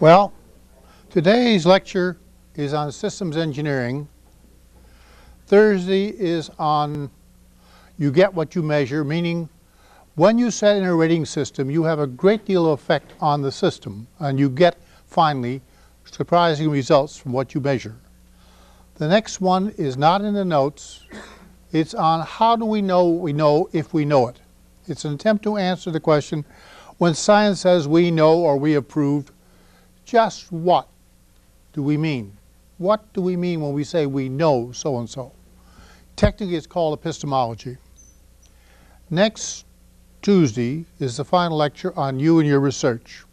Well, today's lecture is on systems engineering. Thursday is on you get what you measure, meaning when you set in a rating system, you have a great deal of effect on the system, and you get, finally, surprising results from what you measure. The next one is not in the notes. It's on how do we know what we know if we know it. It's an attempt to answer the question, when science says we know or we have proved, just what do we mean? What do we mean when we say we know so-and-so? Technically, it's called epistemology. Next Tuesday is the final lecture on you and your research.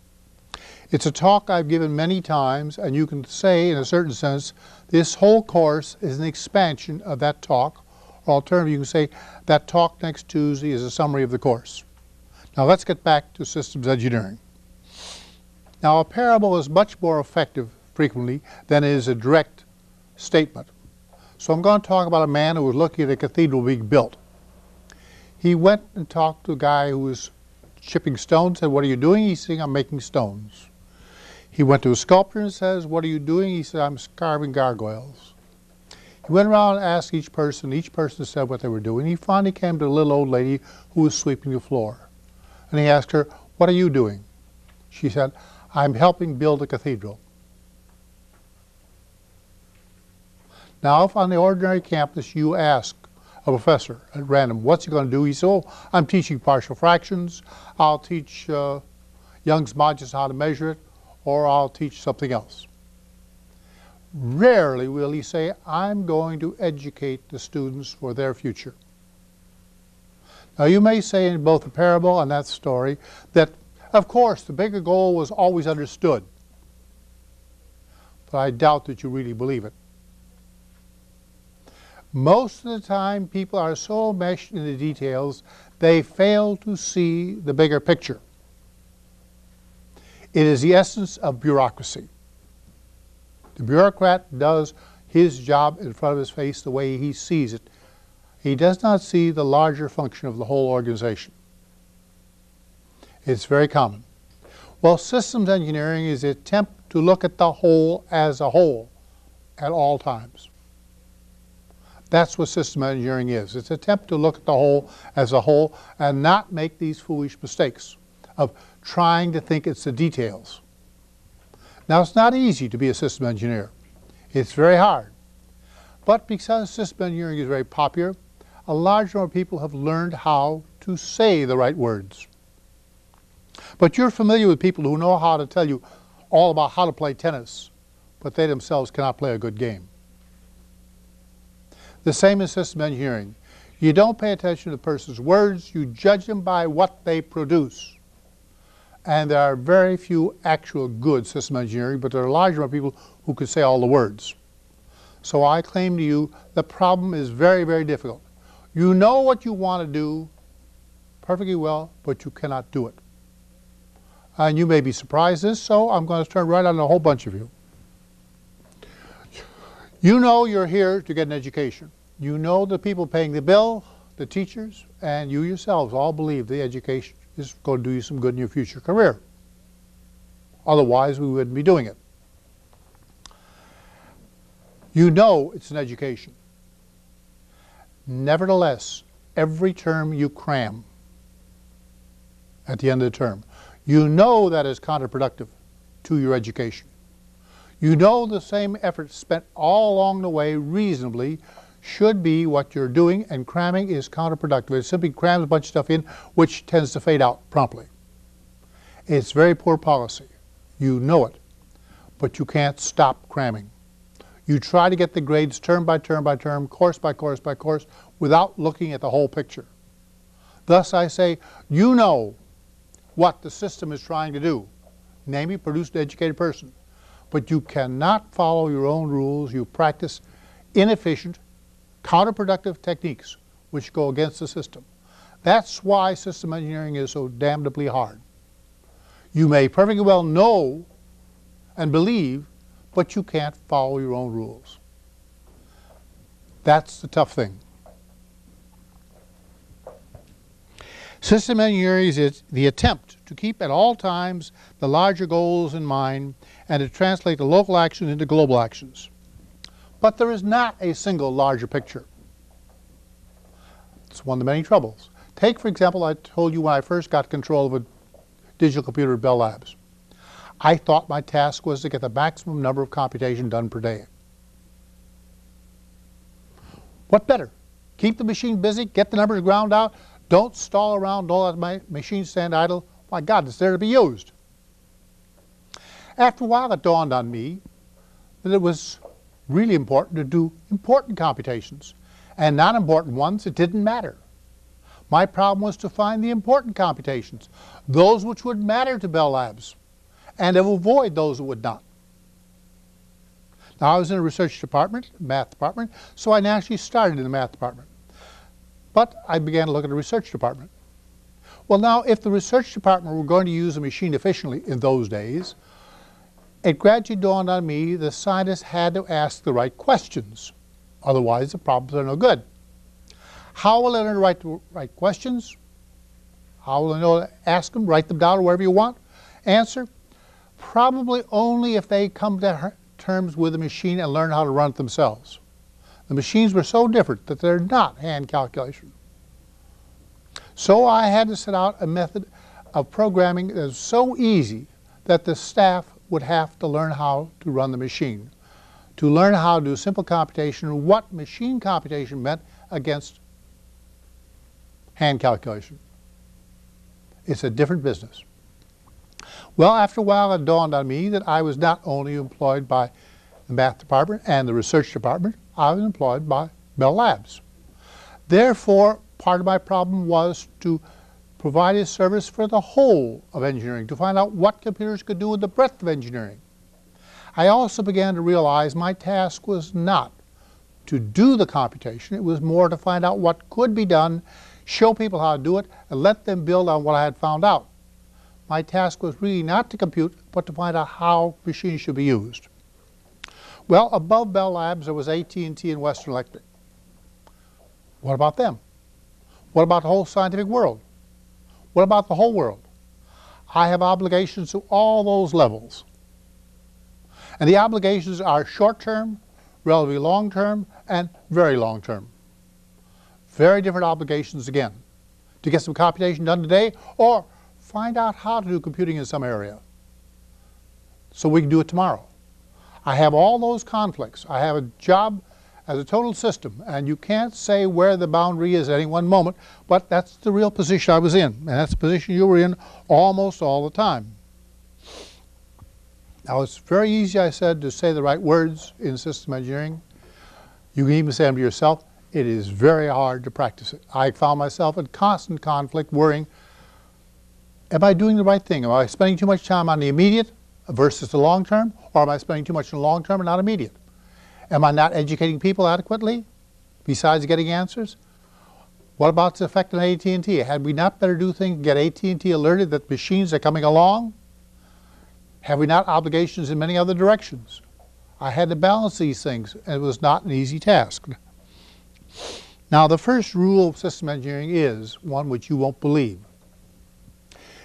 It's a talk I've given many times, and you can say, in a certain sense, this whole course is an expansion of that talk. Or alternatively, you can say that talk next Tuesday is a summary of the course. Now let's get back to systems engineering. Now, a parable is much more effective frequently than is a direct statement. So I'm going to talk about a man who was looking at a cathedral being built. He went and talked to a guy who was chipping stones, and said, what are you doing? He said, I'm making stones. He went to a sculptor and says, what are you doing? He said, I'm carving gargoyles. He went around and asked each person. Each person said what they were doing. He finally came to a little old lady who was sweeping the floor. And he asked her, what are you doing? She said, I'm helping build a cathedral. Now, if on the ordinary campus you ask a professor at random, what's he going to do? He said, oh, I'm teaching partial fractions. I'll teach uh, Young's modulus how to measure it, or I'll teach something else. Rarely will he say, I'm going to educate the students for their future. Now, you may say in both the parable and that story that of course, the bigger goal was always understood, but I doubt that you really believe it. Most of the time, people are so meshed in the details, they fail to see the bigger picture. It is the essence of bureaucracy. The bureaucrat does his job in front of his face the way he sees it. He does not see the larger function of the whole organization. It's very common. Well, systems engineering is the attempt to look at the whole as a whole at all times. That's what system engineering is. It's an attempt to look at the whole as a whole and not make these foolish mistakes of trying to think it's the details. Now, it's not easy to be a system engineer. It's very hard. But because system engineering is very popular, a large number of people have learned how to say the right words. But you're familiar with people who know how to tell you all about how to play tennis, but they themselves cannot play a good game. The same is system engineering. You don't pay attention to the person's words, you judge them by what they produce. And there are very few actual good system engineering, but there are a large number of people who can say all the words. So I claim to you the problem is very, very difficult. You know what you want to do perfectly well, but you cannot do it and you may be surprised this, so I'm going to turn right on a whole bunch of you. You know you're here to get an education. You know the people paying the bill, the teachers, and you yourselves all believe the education is going to do you some good in your future career. Otherwise, we wouldn't be doing it. You know it's an education. Nevertheless, every term you cram at the end of the term you know that is counterproductive to your education. You know the same effort spent all along the way reasonably should be what you're doing, and cramming is counterproductive. It simply crams a bunch of stuff in, which tends to fade out promptly. It's very poor policy. You know it, but you can't stop cramming. You try to get the grades term by term by term, course by course by course, without looking at the whole picture. Thus, I say, you know what the system is trying to do, namely produce an educated person. But you cannot follow your own rules. You practice inefficient, counterproductive techniques which go against the system. That's why system engineering is so damnably hard. You may perfectly well know and believe, but you can't follow your own rules. That's the tough thing. System engineering is the attempt to keep at all times the larger goals in mind and to translate the local action into global actions. But there is not a single larger picture. It's one of the many troubles. Take, for example, I told you when I first got control of a digital computer at Bell Labs. I thought my task was to get the maximum number of computation done per day. What better? Keep the machine busy, get the numbers ground out, don't stall around, don't let my machine stand idle. My God, it's there to be used. After a while, it dawned on me that it was really important to do important computations. And not important ones, it didn't matter. My problem was to find the important computations, those which would matter to Bell Labs, and to avoid those that would not. Now, I was in a research department, math department, so I naturally started in the math department. But I began to look at the research department. Well, now, if the research department were going to use a machine efficiently in those days, it gradually dawned on me the scientists had to ask the right questions. Otherwise, the problems are no good. How will I learn to write the right questions? How will I know to ask them, write them down, wherever you want? Answer, probably only if they come to terms with the machine and learn how to run it themselves. The machines were so different that they're not hand calculation. So I had to set out a method of programming that was so easy that the staff would have to learn how to run the machine, to learn how to do simple computation, what machine computation meant against hand calculation. It's a different business. Well, after a while, it dawned on me that I was not only employed by the math department and the research department, I was employed by Bell Labs. Therefore, part of my problem was to provide a service for the whole of engineering to find out what computers could do with the breadth of engineering. I also began to realize my task was not to do the computation, it was more to find out what could be done, show people how to do it, and let them build on what I had found out. My task was really not to compute, but to find out how machines should be used. Well, above Bell Labs, there was AT&T and Western Electric. What about them? What about the whole scientific world? What about the whole world? I have obligations to all those levels. And the obligations are short-term, relatively long-term, and very long-term. Very different obligations again. To get some computation done today, or find out how to do computing in some area so we can do it tomorrow. I have all those conflicts. I have a job as a total system, and you can't say where the boundary is at any one moment, but that's the real position I was in, and that's the position you were in almost all the time. Now, it's very easy, I said, to say the right words in system engineering. You can even say them to yourself. It is very hard to practice it. I found myself in constant conflict, worrying, am I doing the right thing? Am I spending too much time on the immediate versus the long term, or am I spending too much in the long term and not immediate? Am I not educating people adequately besides getting answers? What about the effect on AT&T? Had we not better do things, get AT&T alerted that machines are coming along? Have we not obligations in many other directions? I had to balance these things, and it was not an easy task. Now, the first rule of system engineering is one which you won't believe.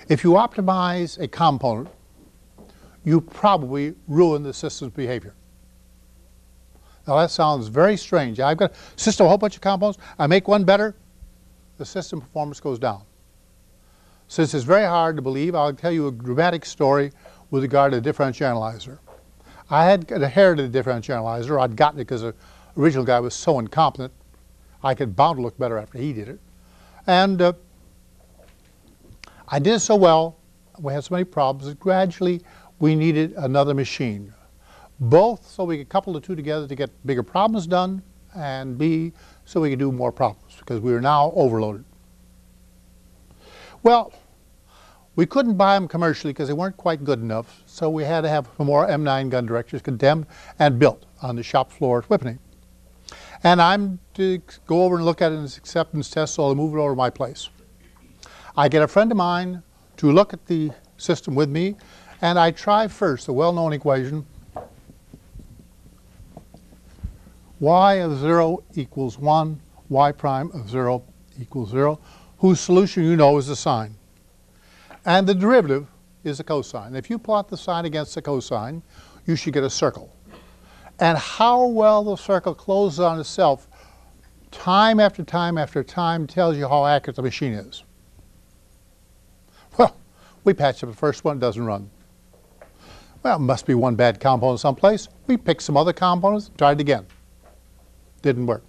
If you optimize a component, you probably ruin the system's behavior. Now that sounds very strange. I've got a system, a whole bunch of components. I make one better, the system performance goes down. Since it's very hard to believe, I'll tell you a dramatic story with regard to the differential analyzer. I had inherited the differential analyzer. I'd gotten it because the original guy was so incompetent. I could bound to look better after he did it. And uh, I did so well, we had so many problems that gradually we needed another machine both so we could couple the two together to get bigger problems done, and B, so we could do more problems because we were now overloaded. Well, we couldn't buy them commercially because they weren't quite good enough, so we had to have more M9 gun directors condemned and built on the shop floor at Whippany. And I'm to go over and look at it in this acceptance test, so I'll move it over to my place. I get a friend of mine to look at the system with me, and I try first the well-known equation y of 0 equals 1, y prime of 0 equals 0. whose solution you know is the sine. And the derivative is the cosine. If you plot the sine against the cosine, you should get a circle. And how well the circle closes on itself time after time after time tells you how accurate the machine is. Well, we patched up the first one, it doesn't run. Well, it must be one bad component someplace. We picked some other components, tried again. Didn't work.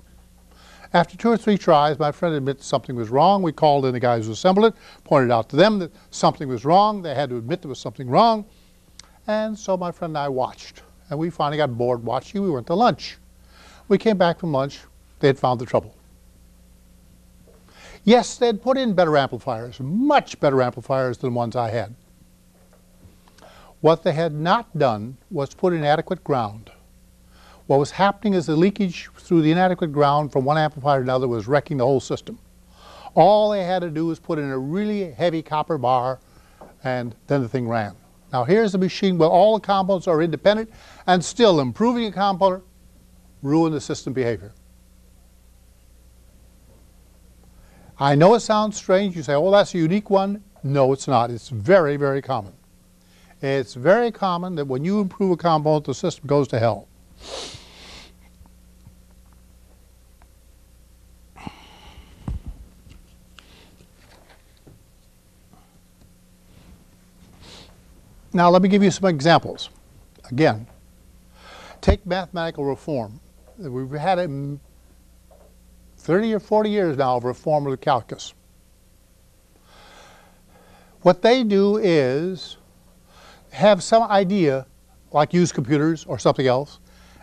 After two or three tries, my friend admitted something was wrong. We called in the guys who assembled it, pointed out to them that something was wrong. They had to admit there was something wrong. And so my friend and I watched. And we finally got bored watching. We went to lunch. We came back from lunch. They had found the trouble. Yes, they'd put in better amplifiers, much better amplifiers than the ones I had. What they had not done was put in adequate ground. What was happening is the leakage through the inadequate ground from one amplifier to another was wrecking the whole system. All they had to do was put in a really heavy copper bar and then the thing ran. Now here's a machine where all the components are independent and still improving a component ruin the system behavior. I know it sounds strange. You say, oh, that's a unique one. No, it's not. It's very, very common. It's very common that when you improve a component, the system goes to hell. Now let me give you some examples. Again, take mathematical reform. We've had it 30 or 40 years now of reform of the calculus. What they do is have some idea, like use computers or something else,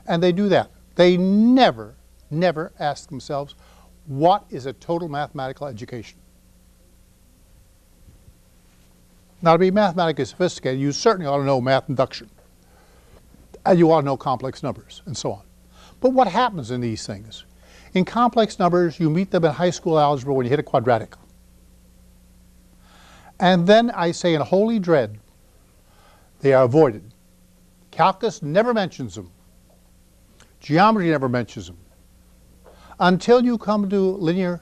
and they do that. They never, never ask themselves, what is a total mathematical education? Now, to be mathematically sophisticated, you certainly ought to know math induction. And you ought to know complex numbers, and so on. But what happens in these things? In complex numbers, you meet them in high school algebra when you hit a quadratic. And then I say in holy dread, they are avoided. Calculus never mentions them. Geometry never mentions them. Until you come to linear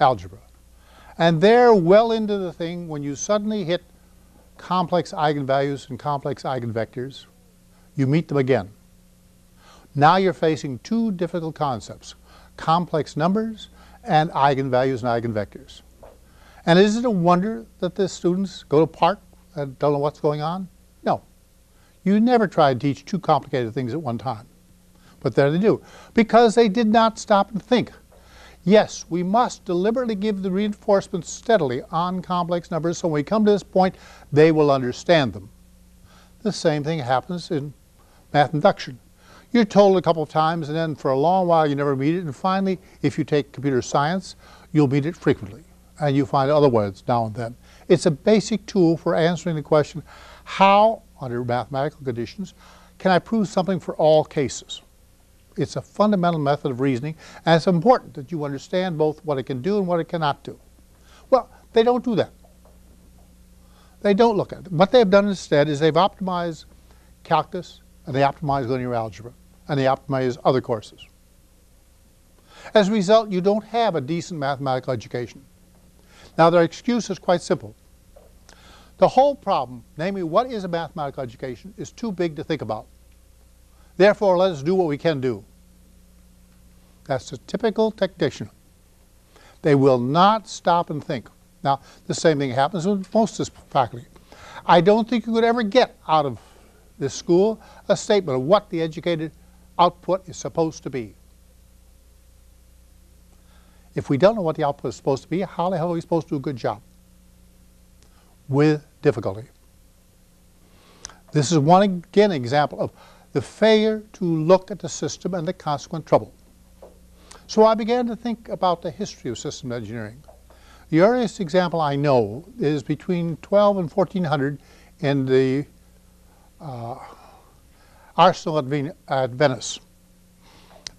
algebra. And there, well into the thing, when you suddenly hit complex eigenvalues and complex eigenvectors, you meet them again. Now you're facing two difficult concepts, complex numbers and eigenvalues and eigenvectors. And is it a wonder that the students go to park and don't know what's going on? No. You never try to teach two complicated things at one time. But there they do. Because they did not stop and think. Yes, we must deliberately give the reinforcements steadily on complex numbers so when we come to this point, they will understand them. The same thing happens in math induction. You're told a couple of times and then for a long while you never meet it and finally, if you take computer science, you'll meet it frequently and you find other words now and then. It's a basic tool for answering the question, how, under mathematical conditions, can I prove something for all cases? It's a fundamental method of reasoning, and it's important that you understand both what it can do and what it cannot do. Well, they don't do that. They don't look at it. What they've done instead is they've optimized calculus, and they optimize linear algebra, and they optimize other courses. As a result, you don't have a decent mathematical education. Now, their excuse is quite simple. The whole problem, namely what is a mathematical education, is too big to think about. Therefore, let us do what we can do. That's a typical technician. They will not stop and think. Now, the same thing happens with most of this faculty. I don't think you could ever get out of this school a statement of what the educated output is supposed to be. If we don't know what the output is supposed to be, how the hell are we supposed to do a good job? With difficulty. This is one, again, example of the failure to look at the system and the consequent trouble. So I began to think about the history of system engineering. The earliest example I know is between 12 and 1400 in the uh, arsenal at, Ven at, Venice.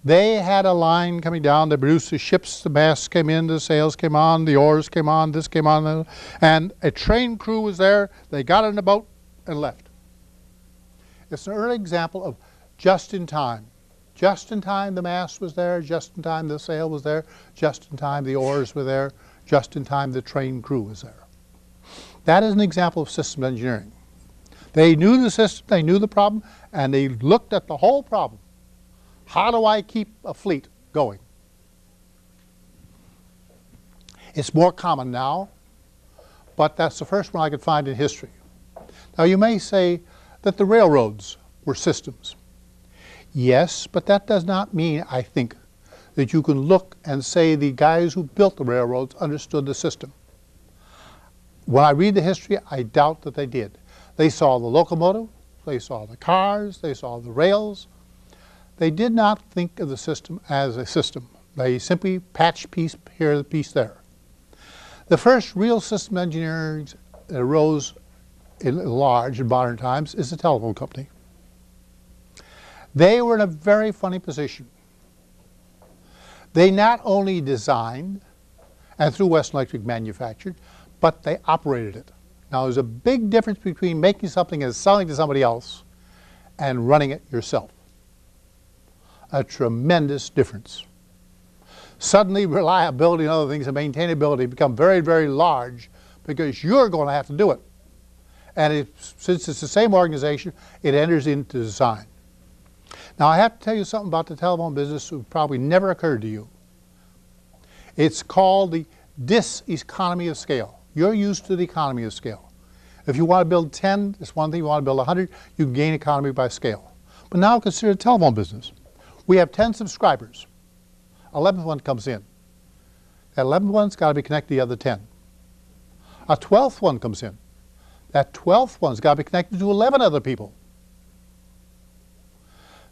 They had a line coming down, they produced the ships, the masts came in, the sails came on, the oars came on, this came on, and a train crew was there. They got in a boat and left. It's an early example of just in time. Just in time the mast was there, just in time the sail was there, just in time the oars were there, just in time the train crew was there. That is an example of systems engineering. They knew the system, they knew the problem, and they looked at the whole problem. How do I keep a fleet going? It's more common now, but that's the first one I could find in history. Now you may say that the railroads were systems. Yes, but that does not mean, I think, that you can look and say the guys who built the railroads understood the system. When I read the history, I doubt that they did. They saw the locomotive, they saw the cars, they saw the rails. They did not think of the system as a system. They simply patched piece here, piece there. The first real system engineering that arose in large in modern times is the telephone company. They were in a very funny position. They not only designed and through Western Electric manufactured, but they operated it. Now there's a big difference between making something and selling to somebody else and running it yourself. A tremendous difference. Suddenly reliability and other things and maintainability become very, very large because you're going to have to do it. And it, since it's the same organization, it enters into design. Now I have to tell you something about the telephone business that probably never occurred to you. It's called the diseconomy of scale. You're used to the economy of scale. If you want to build 10, it's one thing. You want to build 100, you gain economy by scale. But now consider the telephone business. We have 10 subscribers. 11th one comes in. That 11th one's got to be connected to the other 10. A 12th one comes in. That 12th one's got to be connected to 11 other people.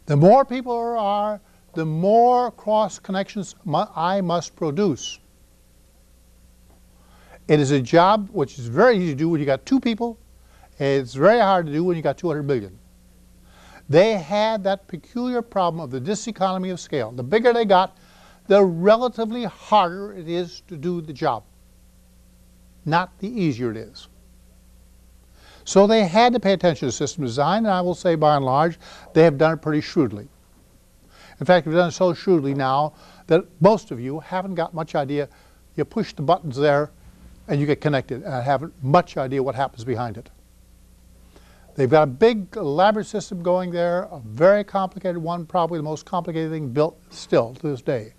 The more people there are, the more cross connections I must produce. It is a job which is very easy to do when you got two people. It's very hard to do when you got 200 million. They had that peculiar problem of the diseconomy of scale. The bigger they got, the relatively harder it is to do the job. Not the easier it is. So they had to pay attention to system design, and I will say by and large, they have done it pretty shrewdly. In fact, they've done it so shrewdly now that most of you haven't got much idea. You push the buttons there and you get connected and haven't much idea what happens behind it. They've got a big elaborate system going there, a very complicated one, probably the most complicated thing built still to this day.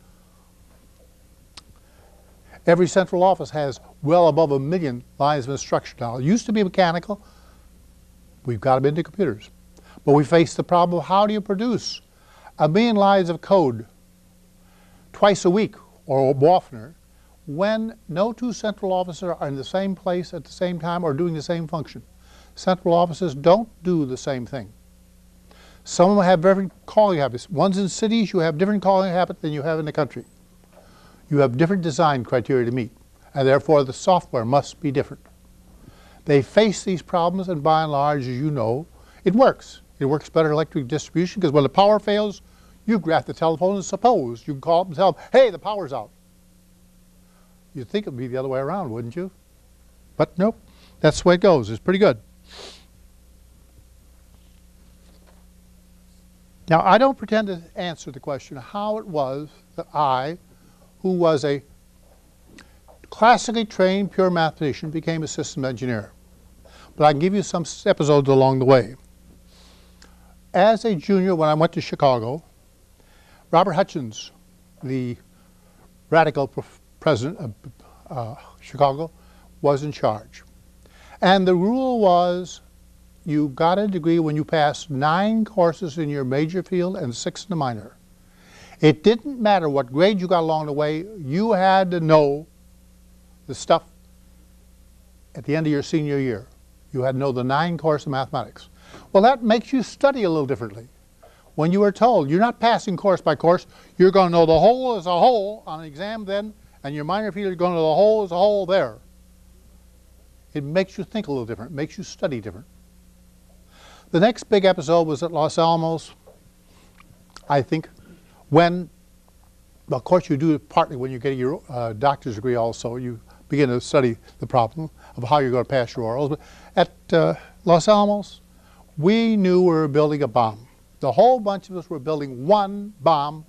Every central office has well above a million lines of instruction now. It used to be mechanical. We've got them into computers. But we face the problem of how do you produce a million lines of code twice a week or oftener when no two central offices are in the same place at the same time or doing the same function. Central offices don't do the same thing. Some of them have different calling habits. Ones in cities, you have different calling habits than you have in the country. You have different design criteria to meet, and therefore the software must be different. They face these problems, and by and large, as you know, it works. It works better electric distribution because when the power fails, you grab the telephone and suppose you can call up and tell them, hey, the power's out. You'd think it would be the other way around, wouldn't you? But nope, that's the way it goes. It's pretty good. Now, I don't pretend to answer the question how it was that I, who was a classically trained pure mathematician, became a system engineer. But I can give you some episodes along the way. As a junior, when I went to Chicago, Robert Hutchins, the radical president of uh, Chicago, was in charge. And the rule was you got a degree when you passed nine courses in your major field and six in the minor. It didn't matter what grade you got along the way, you had to know the stuff at the end of your senior year. You had to know the nine course of mathematics. Well, that makes you study a little differently. When you are told you're not passing course by course, you're going to know the whole as a whole on an exam then and your minor field, you're going to know the whole as a whole there. It makes you think a little different, It makes you study different. The next big episode was at Los Alamos, I think, when, well, of course you do it partly when you get your uh, doctor's degree also, you begin to study the problem of how you're going to pass your orals. But at uh, Los Alamos, we knew we were building a bomb. The whole bunch of us were building one bomb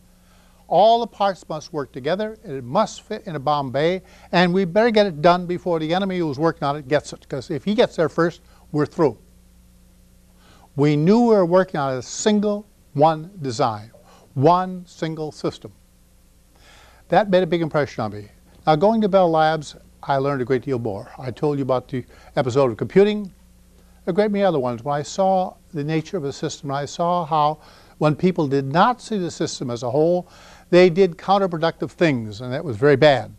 All the parts must work together, it must fit in a bomb bay, and we better get it done before the enemy who's working on it gets it, because if he gets there first, we're through. We knew we were working on a single one design, one single system. That made a big impression on me. Now, going to Bell Labs, I learned a great deal more. I told you about the episode of computing, a great many other ones. When I saw the nature of a system, I saw how when people did not see the system as a whole, they did counterproductive things, and that was very bad.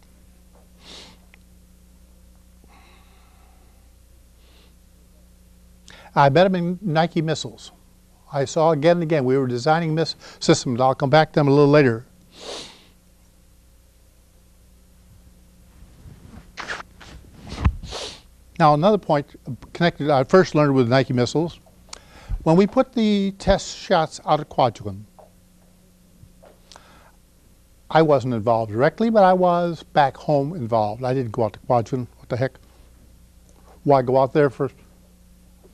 I met him in Nike missiles. I saw again and again, we were designing miss systems. I'll come back to them a little later. Now another point connected, I first learned with Nike missiles. When we put the test shots out of Kwajalein, I wasn't involved directly, but I was back home involved. I didn't go out to Kwajalein. What the heck? Why go out there for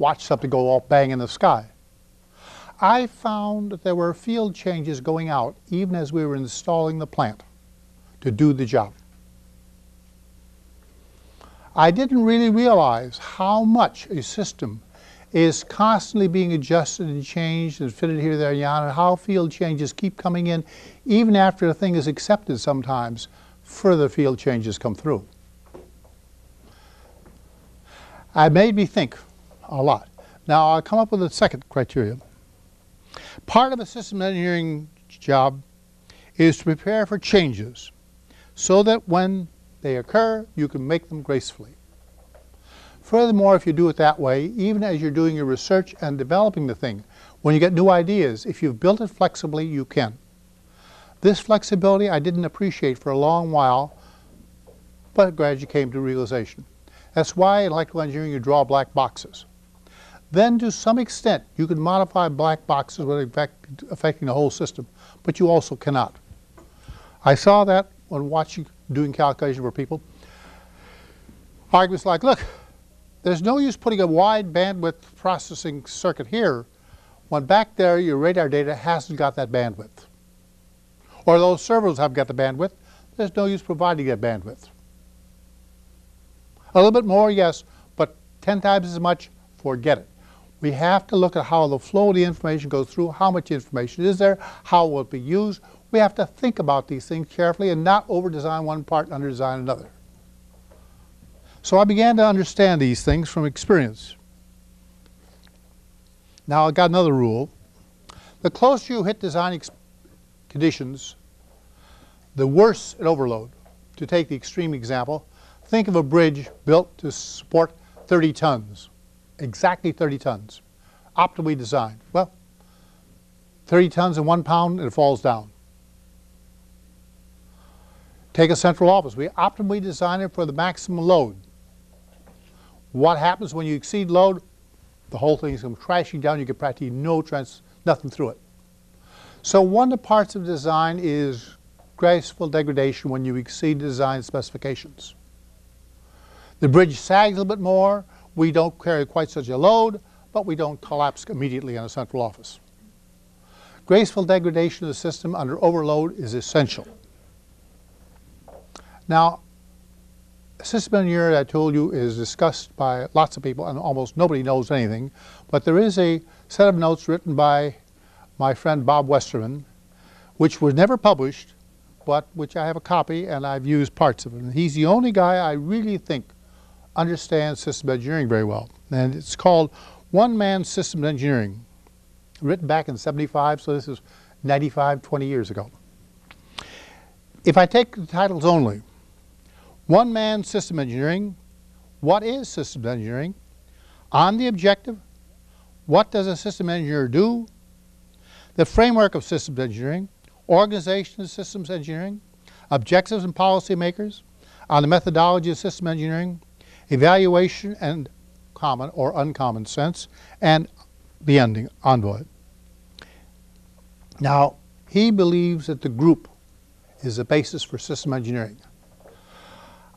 watch something go off bang in the sky? I found that there were field changes going out even as we were installing the plant to do the job. I didn't really realize how much a system is constantly being adjusted and changed and fitted here, there, and yon, and how field changes keep coming in even after a thing is accepted sometimes, further field changes come through. It made me think a lot. Now I'll come up with a second criteria. Part of a system engineering job is to prepare for changes so that when they occur, you can make them gracefully. Furthermore, if you do it that way, even as you're doing your research and developing the thing, when you get new ideas, if you've built it flexibly, you can. This flexibility I didn't appreciate for a long while, but gradually came to realization. That's why in electrical engineering you draw black boxes. Then to some extent you can modify black boxes without affecting the whole system, but you also cannot. I saw that when watching doing calculation for people. Arguments like, look, there's no use putting a wide bandwidth processing circuit here when back there your radar data hasn't got that bandwidth. Or those servers have got the bandwidth, there's no use providing that bandwidth. A little bit more, yes, but 10 times as much, forget it. We have to look at how the flow of the information goes through, how much information is there, how will it be used, we have to think about these things carefully and not over-design one part and under-design another. So I began to understand these things from experience. Now I got another rule. The closer you hit design conditions, the worse it overload. To take the extreme example, think of a bridge built to support 30 tons, exactly 30 tons, optimally designed. Well, 30 tons and one pound, it falls down. Take a central office. We optimally design it for the maximum load. What happens when you exceed load? The whole thing is crashing down. You get practically no trans, nothing through it. So one of the parts of design is graceful degradation when you exceed design specifications. The bridge sags a little bit more. We don't carry quite such a load, but we don't collapse immediately in a central office. Graceful degradation of the system under overload is essential. Now, system engineer, I told you, is discussed by lots of people, and almost nobody knows anything. But there is a set of notes written by my friend Bob Westerman, which was never published, but which I have a copy, and I've used parts of it. And he's the only guy I really think understands system engineering very well. And it's called One Man Systems Engineering, written back in 75, so this is 95, 20 years ago. If I take the titles only, one man system engineering. What is systems engineering? On the objective, what does a system engineer do? The framework of systems engineering, organization of systems engineering, objectives and policymakers, on the methodology of system engineering, evaluation and common or uncommon sense, and the ending, envoy. Now, he believes that the group is the basis for system engineering.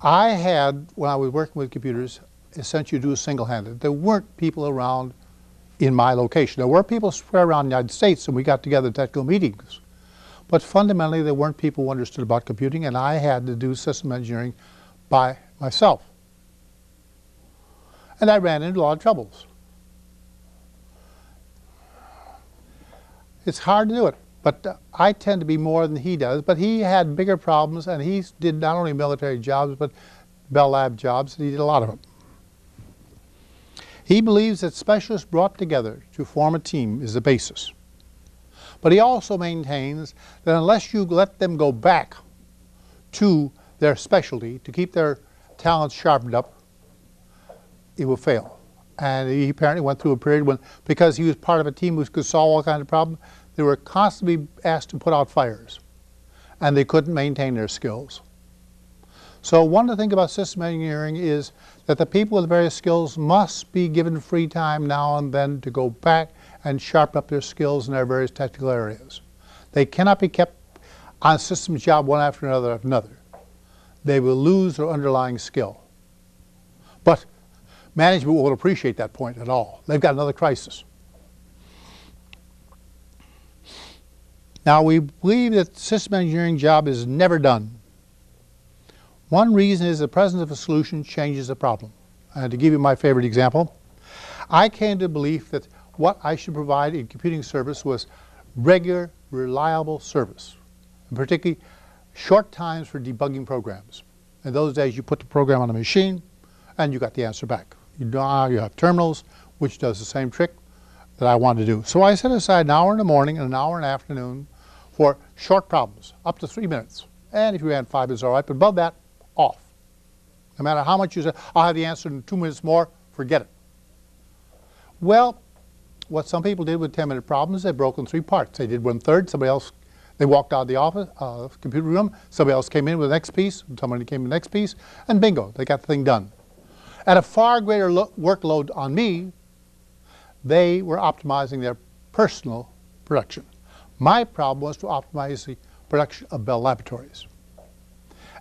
I had, when I was working with computers, essentially do a single-handed. There weren't people around in my location. There were people spread around the United States, and we got together in technical meetings. but fundamentally there weren't people who understood about computing, and I had to do system engineering by myself. And I ran into a lot of troubles. It's hard to do it, but uh, I tend to be more than he does, but he had bigger problems, and he did not only military jobs, but Bell Lab jobs, and he did a lot of them. He believes that specialists brought together to form a team is the basis. But he also maintains that unless you let them go back to their specialty to keep their talents sharpened up, it will fail. And he apparently went through a period when, because he was part of a team who could solve all kinds of problems, they were constantly asked to put out fires. And they couldn't maintain their skills. So one of the things about system engineering is that the people with various skills must be given free time now and then to go back and sharpen up their skills in their various technical areas. They cannot be kept on a systems job one after another after another. They will lose their underlying skill. But management won't appreciate that point at all. They've got another crisis. Now we believe that system engineering job is never done one reason is the presence of a solution changes the problem. To give you my favorite example, I came to the belief that what I should provide in computing service was regular, reliable service, and particularly short times for debugging programs. In those days, you put the program on a machine, and you got the answer back. You now you have terminals, which does the same trick that I want to do. So I set aside an hour in the morning and an hour in the afternoon for short problems, up to three minutes. And if you had five, it's all right, but above that, off. No matter how much you say, I'll have the answer in two minutes more, forget it. Well, what some people did with 10-minute problems, they broke in three parts. They did one third, somebody else, they walked out of the office, uh, computer room, somebody else came in with the next piece, somebody came with the next piece, and bingo, they got the thing done. At a far greater workload on me, they were optimizing their personal production. My problem was to optimize the production of Bell Laboratories.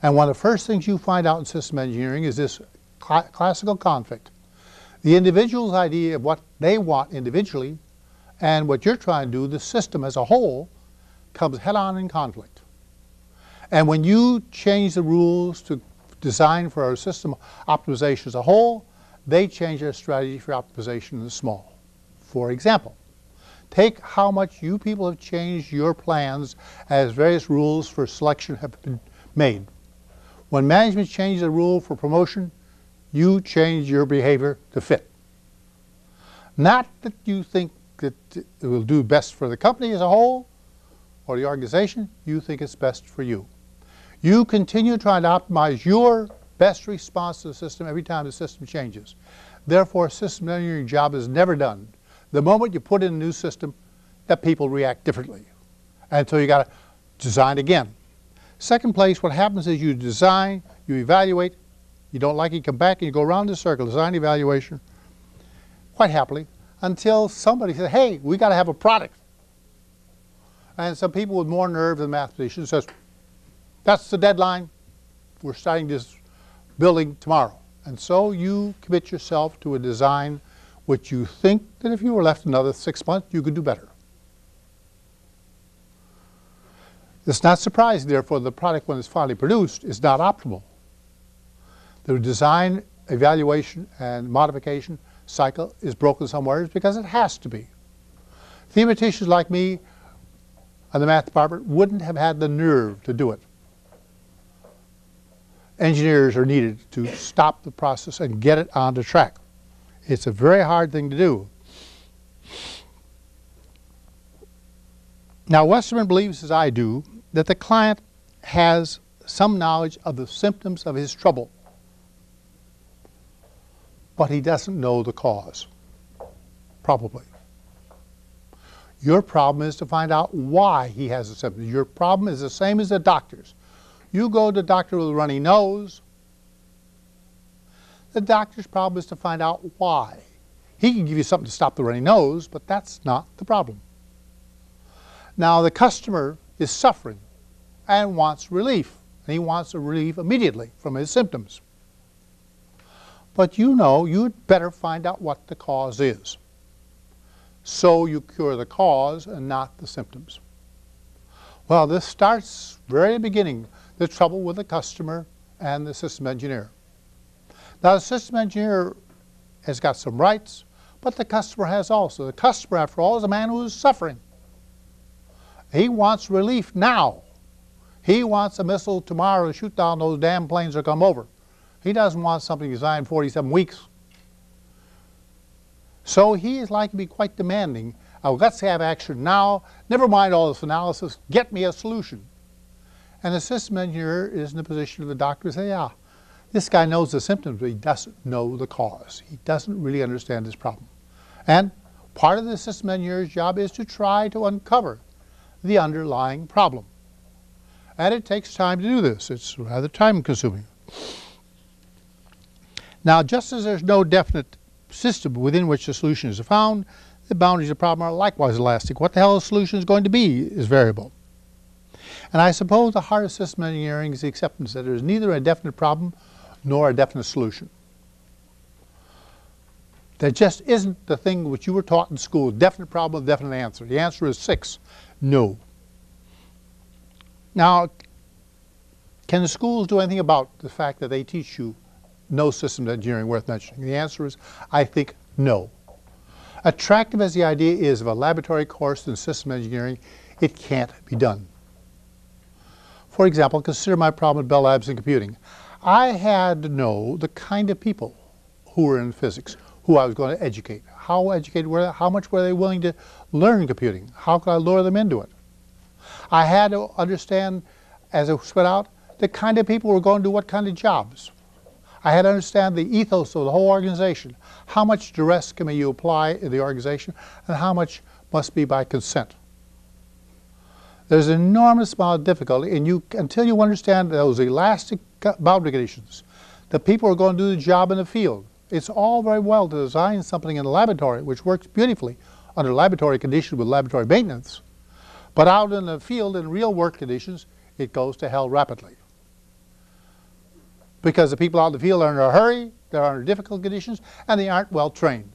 And one of the first things you find out in system engineering is this cl classical conflict. The individual's idea of what they want individually and what you're trying to do, the system as a whole, comes head-on in conflict. And when you change the rules to design for our system optimization as a whole, they change their strategy for optimization in the small. For example, take how much you people have changed your plans as various rules for selection have been made. When management changes a rule for promotion, you change your behavior to fit. Not that you think that it will do best for the company as a whole or the organization, you think it's best for you. You continue trying to optimize your best response to the system every time the system changes. Therefore, system engineering job is never done. The moment you put in a new system, that people react differently. And so you got to design again. Second place, what happens is you design, you evaluate, you don't like it, you come back and you go around the circle, design evaluation, quite happily, until somebody says, hey, we got to have a product. And some people with more nerve than mathematicians says, that's the deadline, we're starting this building tomorrow. And so you commit yourself to a design which you think that if you were left another six months, you could do better. It's not surprising, therefore, the product, when it's finally produced, is not optimal. The design, evaluation, and modification cycle is broken somewhere because it has to be. Theoreticians like me and the math department wouldn't have had the nerve to do it. Engineers are needed to stop the process and get it on the track. It's a very hard thing to do. Now, Westerman believes, as I do, that the client has some knowledge of the symptoms of his trouble, but he doesn't know the cause, probably. Your problem is to find out why he has the symptoms. Your problem is the same as the doctor's. You go to the doctor with a runny nose, the doctor's problem is to find out why. He can give you something to stop the runny nose, but that's not the problem. Now, the customer is suffering and wants relief. And he wants relief immediately from his symptoms. But you know you'd better find out what the cause is. So you cure the cause and not the symptoms. Well, this starts very beginning, the trouble with the customer and the system engineer. Now, the system engineer has got some rights, but the customer has also. The customer, after all, is a man who is suffering. He wants relief now. He wants a missile tomorrow to shoot down those damn planes that come over. He doesn't want something designed 47 weeks. So he is likely to be quite demanding. Uh, let's have action now. Never mind all this analysis. Get me a solution. And the system engineer is in the position of the doctor to say, yeah, this guy knows the symptoms, but he doesn't know the cause. He doesn't really understand this problem. And part of the system engineer's job is to try to uncover the underlying problem. And it takes time to do this. It's rather time consuming. Now, just as there's no definite system within which the solution is found, the boundaries of the problem are likewise elastic. What the hell the solution is going to be is variable. And I suppose the heart of system engineering is the acceptance that there is neither a definite problem nor a definite solution. There just isn't the thing which you were taught in school, definite problem, definite answer. The answer is six. No. Now, can the schools do anything about the fact that they teach you no systems engineering worth mentioning? The answer is, I think, no. Attractive as the idea is of a laboratory course in system engineering, it can't be done. For example, consider my problem at Bell Labs in computing. I had to know the kind of people who were in physics, who I was going to educate. How educated were they? How much were they willing to learn computing? How could I lure them into it? I had to understand, as it went out, the kind of people who were going to do what kind of jobs. I had to understand the ethos of the whole organization. How much duress can you apply in the organization, and how much must be by consent. There's an enormous amount of difficulty, and you until you understand those elastic boundary conditions, the people are going to do the job in the field. It's all very well to design something in the laboratory, which works beautifully under laboratory conditions with laboratory maintenance, but out in the field in real work conditions, it goes to hell rapidly. Because the people out in the field are in a hurry, they're under difficult conditions, and they aren't well trained.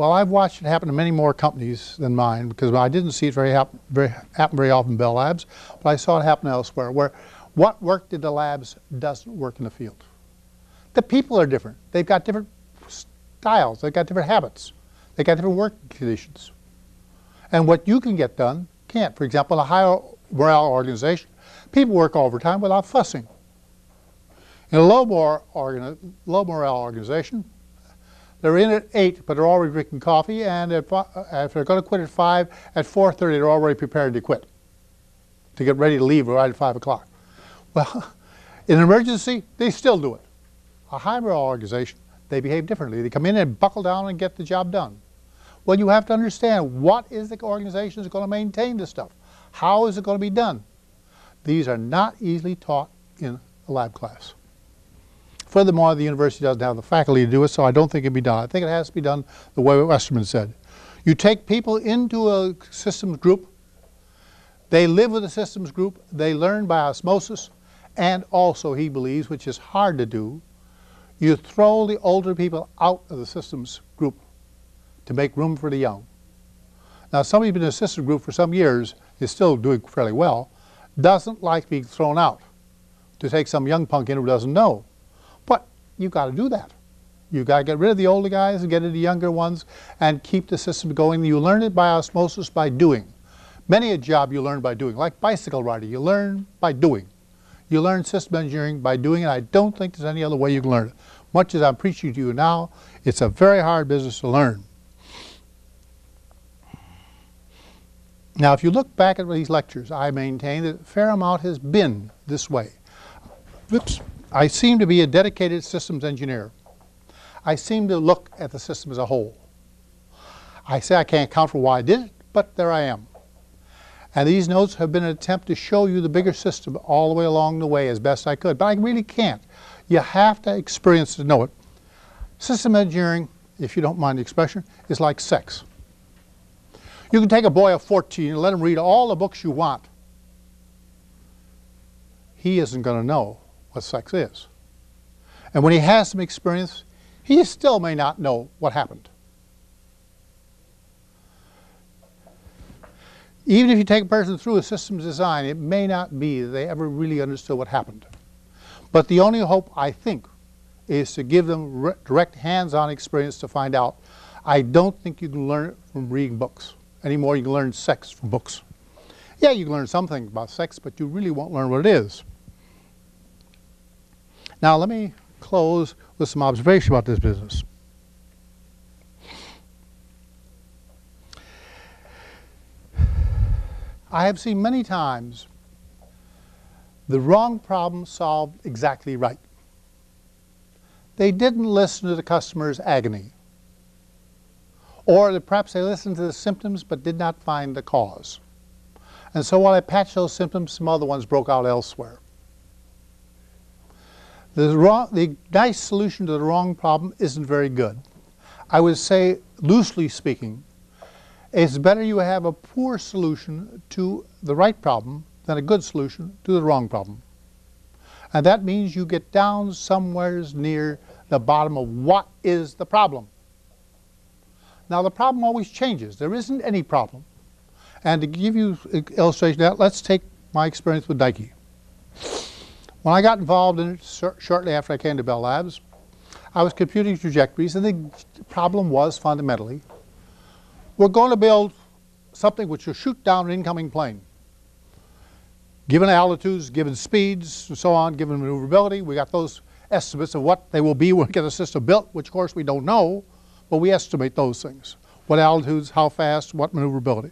Well, I've watched it happen to many more companies than mine because I didn't see it very happen very, happen very often in Bell Labs, but I saw it happen elsewhere where what worked in the labs doesn't work in the field. The people are different. They've got different styles. They've got different habits. They've got different work conditions. And what you can get done can't. For example, in a high morale organization, people work overtime without fussing. In a low, low morale organization, they're in at 8, but they're already drinking coffee, and if, uh, if they're going to quit at 5, at 4.30 they're already prepared to quit, to get ready to leave right at 5 o'clock. Well, in an emergency, they still do it. A morale organization, they behave differently. They come in and buckle down and get the job done. Well, you have to understand what is the organization that's going to maintain this stuff? How is it going to be done? These are not easily taught in a lab class. Furthermore, the university doesn't have the faculty to do it, so I don't think it can be done. I think it has to be done the way Westerman said. You take people into a systems group, they live with the systems group, they learn by osmosis, and also, he believes, which is hard to do, you throw the older people out of the systems group to make room for the young. Now, somebody who's been in a systems group for some years is still doing fairly well, doesn't like being thrown out to take some young punk in who doesn't know you've got to do that. You've got to get rid of the older guys and get into the younger ones and keep the system going. You learn it by osmosis by doing. Many a job you learn by doing, like bicycle riding, you learn by doing. You learn system engineering by doing, and I don't think there's any other way you can learn it. Much as I'm preaching to you now, it's a very hard business to learn. Now, if you look back at these lectures, I maintain that a fair amount has been this way. Oops. I seem to be a dedicated systems engineer. I seem to look at the system as a whole. I say I can't account for why I did it, but there I am. And these notes have been an attempt to show you the bigger system all the way along the way as best I could, but I really can't. You have to experience to know it. System engineering, if you don't mind the expression, is like sex. You can take a boy of 14 and let him read all the books you want. He isn't going to know what sex is. And when he has some experience, he still may not know what happened. Even if you take a person through a systems design, it may not be that they ever really understood what happened. But the only hope, I think, is to give them direct hands-on experience to find out. I don't think you can learn it from reading books anymore. You can learn sex from books. Yeah, you can learn something about sex, but you really won't learn what it is. Now, let me close with some observation about this business. I have seen many times the wrong problem solved exactly right. They didn't listen to the customer's agony. Or perhaps they listened to the symptoms but did not find the cause. And so while I patched those symptoms, some other ones broke out elsewhere. The, wrong, the nice solution to the wrong problem isn't very good. I would say, loosely speaking, it's better you have a poor solution to the right problem than a good solution to the wrong problem. And that means you get down somewheres near the bottom of what is the problem. Now the problem always changes. There isn't any problem. And to give you an illustration of that, let's take my experience with Nike. When I got involved in it shortly after I came to Bell Labs, I was computing trajectories and the problem was fundamentally we're going to build something which will shoot down an incoming plane. Given altitudes, given speeds, and so on, given maneuverability, we got those estimates of what they will be when we get the system built, which of course we don't know, but we estimate those things. What altitudes, how fast, what maneuverability.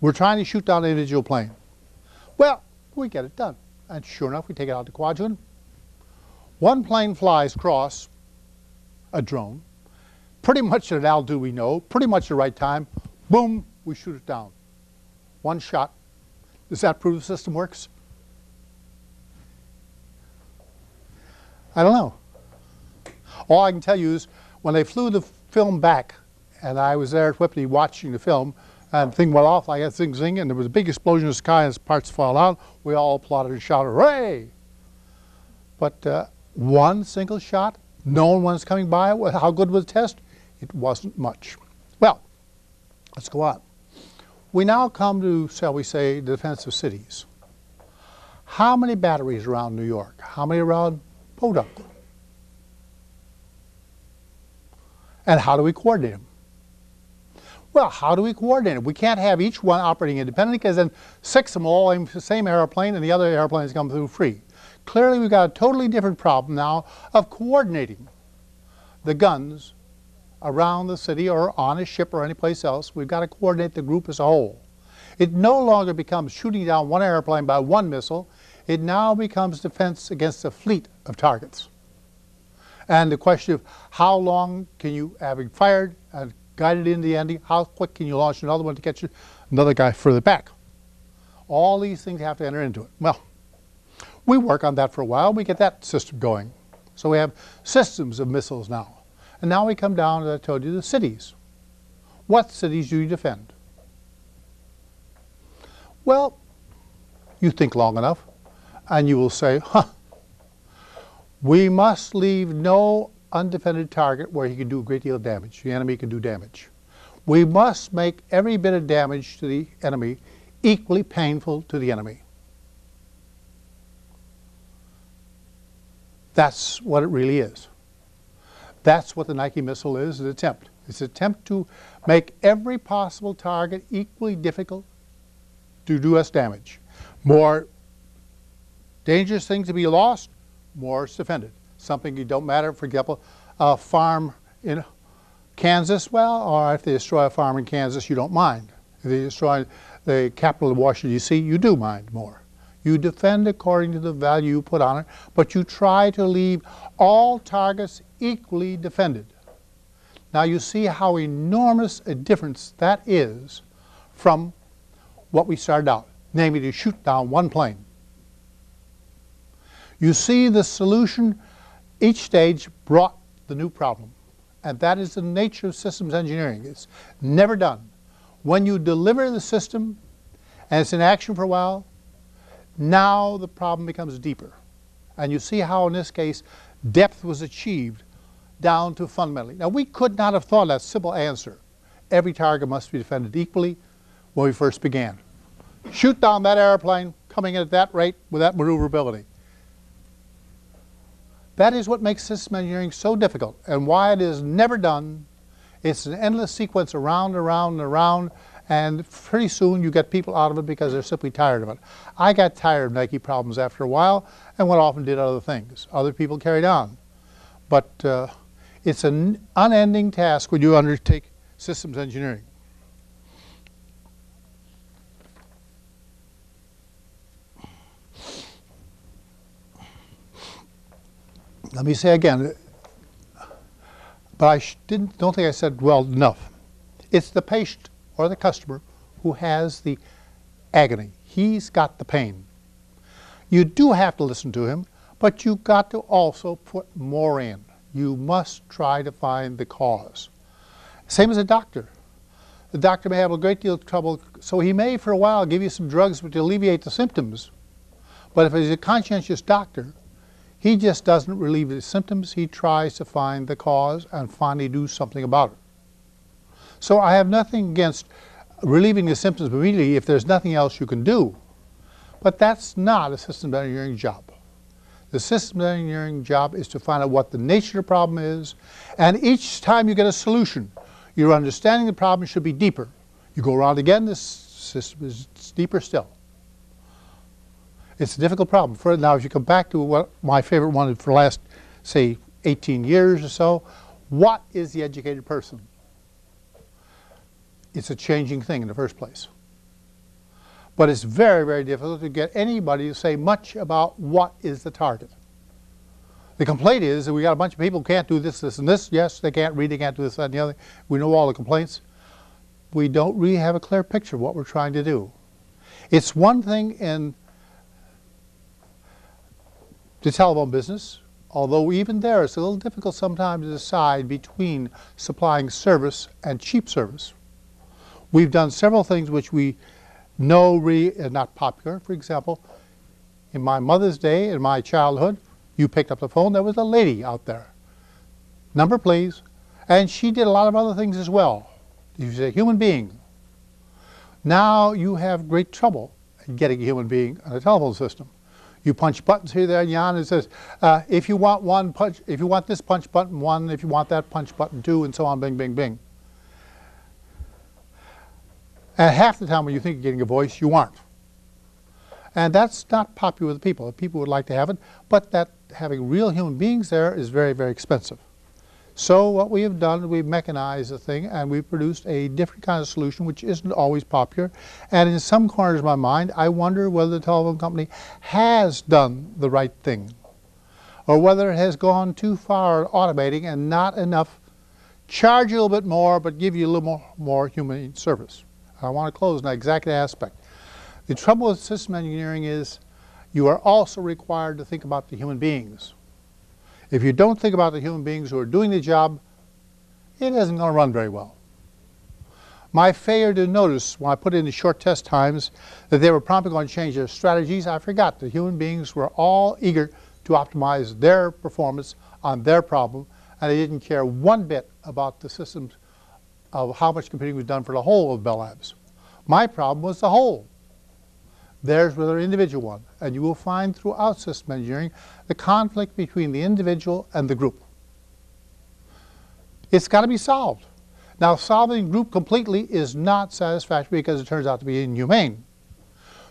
We're trying to shoot down an individual plane. Well, we get it done. And sure enough, we take it out to Kwajalein. One plane flies across a drone pretty much at an altitude we know, pretty much the right time, boom, we shoot it down. One shot. Does that prove the system works? I don't know. All I can tell you is when they flew the film back, and I was there at Whippany watching the film, and the thing went off like a zing zing, and there was a big explosion in the sky as parts fall out, we all applauded and shouted, hooray! But uh, one single shot, no one was coming by, how good was the test? It wasn't much. Well, let's go on. We now come to, shall we say, the defense of cities. How many batteries around New York? How many around Podunk? And how do we coordinate them? Well, how do we coordinate it? We can't have each one operating independently because then six of them all aim the same airplane and the other airplanes come through free. Clearly, we've got a totally different problem now of coordinating the guns around the city or on a ship or anyplace else. We've got to coordinate the group as a whole. It no longer becomes shooting down one airplane by one missile. It now becomes defense against a fleet of targets. And the question of how long can you, having fired guided into the ending, how quick can you launch another one to catch another guy further back? All these things have to enter into it. Well, we work on that for a while. We get that system going. So we have systems of missiles now. And now we come down, as I told you, the cities. What cities do you defend? Well, you think long enough, and you will say, huh, we must leave no undefended target where he can do a great deal of damage. The enemy can do damage. We must make every bit of damage to the enemy equally painful to the enemy. That's what it really is. That's what the Nike missile is, an attempt. It's an attempt to make every possible target equally difficult to do us damage. More dangerous things to be lost, more defended. Something you don't matter, for example, a farm in Kansas, well, or if they destroy a farm in Kansas, you don't mind. If they destroy the capital of Washington, D.C., you do mind more. You defend according to the value you put on it, but you try to leave all targets equally defended. Now you see how enormous a difference that is from what we started out, namely to shoot down one plane. You see the solution, each stage brought the new problem. And that is the nature of systems engineering. It's never done. When you deliver the system and it's in action for a while, now the problem becomes deeper. And you see how in this case depth was achieved down to fundamentally. Now we could not have thought that simple answer. Every target must be defended equally. when we first began. Shoot down that airplane coming in at that rate with that maneuverability. That is what makes system engineering so difficult and why it is never done. It's an endless sequence around around and around and pretty soon you get people out of it because they're simply tired of it. I got tired of Nike problems after a while and went off and did other things. Other people carried on. But uh, it's an unending task when you undertake systems engineering. Let me say again, but I didn't, don't think I said well enough. It's the patient or the customer who has the agony. He's got the pain. You do have to listen to him, but you've got to also put more in. You must try to find the cause. Same as a doctor. The doctor may have a great deal of trouble, so he may for a while give you some drugs to alleviate the symptoms. But if he's a conscientious doctor, he just doesn't relieve the symptoms. He tries to find the cause and finally do something about it. So I have nothing against relieving the symptoms immediately if there's nothing else you can do. But that's not a systems engineering job. The systems engineering job is to find out what the nature of the problem is, and each time you get a solution, your understanding of the problem should be deeper. You go around again, this system is deeper still. It's a difficult problem. For, now, if you come back to what my favorite one for the last, say, 18 years or so, what is the educated person? it's a changing thing in the first place. But it's very, very difficult to get anybody to say much about what is the target. The complaint is that we got a bunch of people who can't do this, this, and this. Yes, they can't read, they can't do this, that, and the other. We know all the complaints. We don't really have a clear picture of what we're trying to do. It's one thing in the telephone business, although even there it's a little difficult sometimes to decide between supplying service and cheap service. We've done several things which we know are uh, not popular. For example, in my mother's day, in my childhood, you picked up the phone, there was a lady out there. Number, please. And she did a lot of other things as well. She's a human being. Now you have great trouble getting a human being on a telephone system. You punch buttons here, there, and yon, it says, uh, if you want one punch, if you want this punch button one, if you want that punch button two, and so on, bing, bing, bing. And half the time when you think you're getting a voice, you aren't. And that's not popular with people. People would like to have it, but that having real human beings there is very, very expensive. So what we have done, we've mechanized the thing and we've produced a different kind of solution which isn't always popular. And in some corners of my mind, I wonder whether the telephone company has done the right thing or whether it has gone too far automating and not enough charge you a little bit more but give you a little more, more human service. I want to close on that exact aspect. The trouble with system engineering is you are also required to think about the human beings. If you don't think about the human beings who are doing the job, it isn't going to run very well. My failure to notice when I put in the short test times that they were promptly going to change their strategies, I forgot the human beings were all eager to optimize their performance on their problem, and they didn't care one bit about the systems of how much computing was done for the whole of Bell Labs. My problem was the whole. Theirs was an individual one. And you will find throughout system engineering the conflict between the individual and the group. It's got to be solved. Now, solving group completely is not satisfactory because it turns out to be inhumane.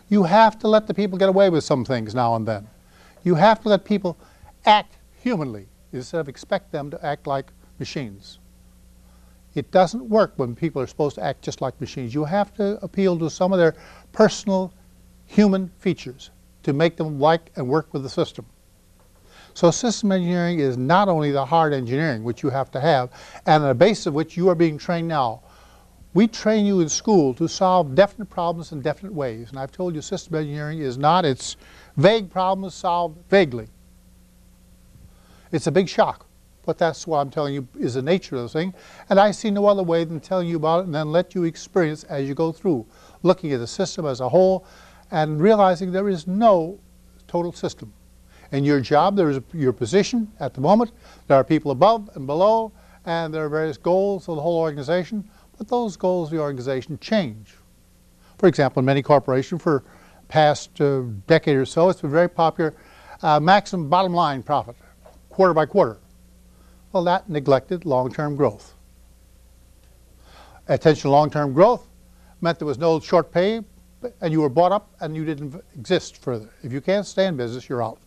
You have to let the people get away with some things now and then. You have to let people act humanly instead of expect them to act like machines. It doesn't work when people are supposed to act just like machines. You have to appeal to some of their personal human features to make them like and work with the system. So system engineering is not only the hard engineering, which you have to have, and the basis of which you are being trained now. We train you in school to solve definite problems in definite ways. And I've told you system engineering is not, it's vague problems solved vaguely. It's a big shock. But that's what I'm telling you is the nature of the thing. And I see no other way than telling you about it and then let you experience as you go through, looking at the system as a whole and realizing there is no total system. In your job, there is your position at the moment. There are people above and below, and there are various goals of the whole organization. But those goals of the organization change. For example, in many corporations for past uh, decade or so, it's been very popular. Uh, maximum bottom line profit, quarter by quarter. Well, that neglected long-term growth. Attention to long-term growth meant there was no short pay, and you were bought up and you didn't exist further. If you can't stay in business, you're out.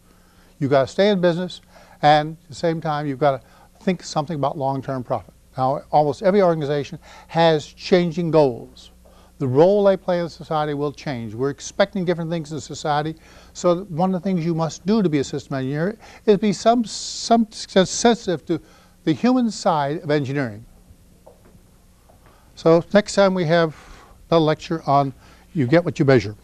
You've got to stay in business, and at the same time, you've got to think something about long-term profit. Now, almost every organization has changing goals. The role they play in society will change. We're expecting different things in society. So one of the things you must do to be a system engineer is be some, some sensitive to the human side of engineering. So next time we have a lecture on you get what you measure.